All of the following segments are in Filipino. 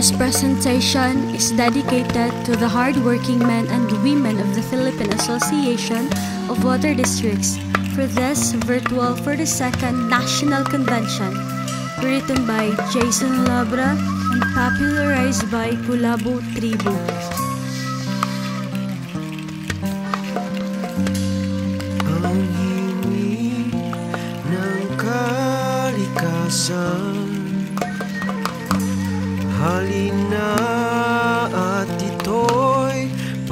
This presentation is dedicated to the hardworking men and women of the Philippine Association of Water Districts for this virtual 42nd National Convention, written by Jason Labra and popularized by Kulabo Tribu.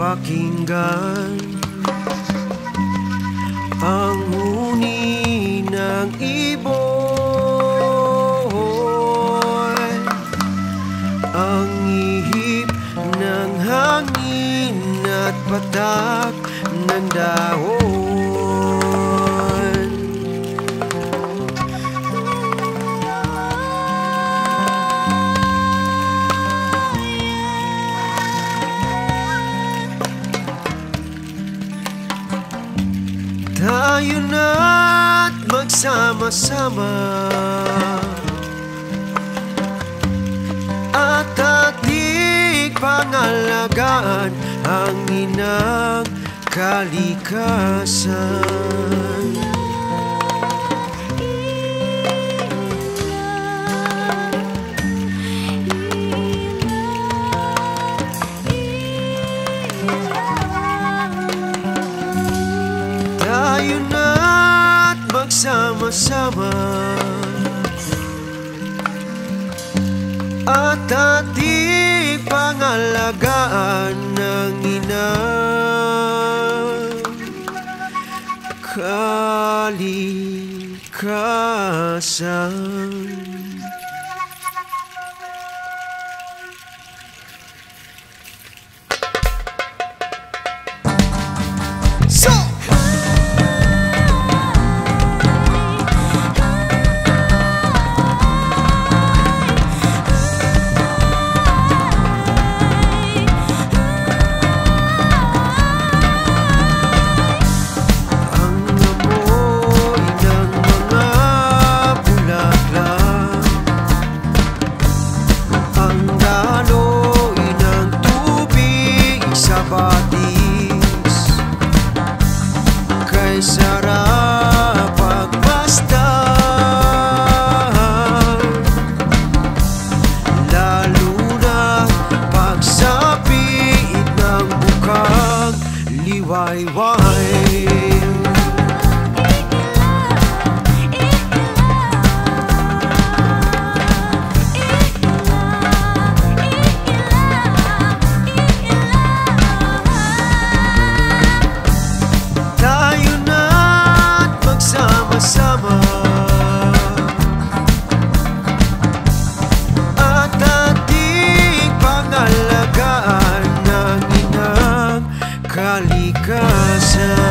Pakinggan. Ang huni ng ibon Ang ihip ng hangin at patak ng dahon na't magsama-sama At ating pangalagaan ang inang kalikasan. Tayo na't magsama-sama. At ating pangalagaan ng inang kalikasan heart. Kalikasan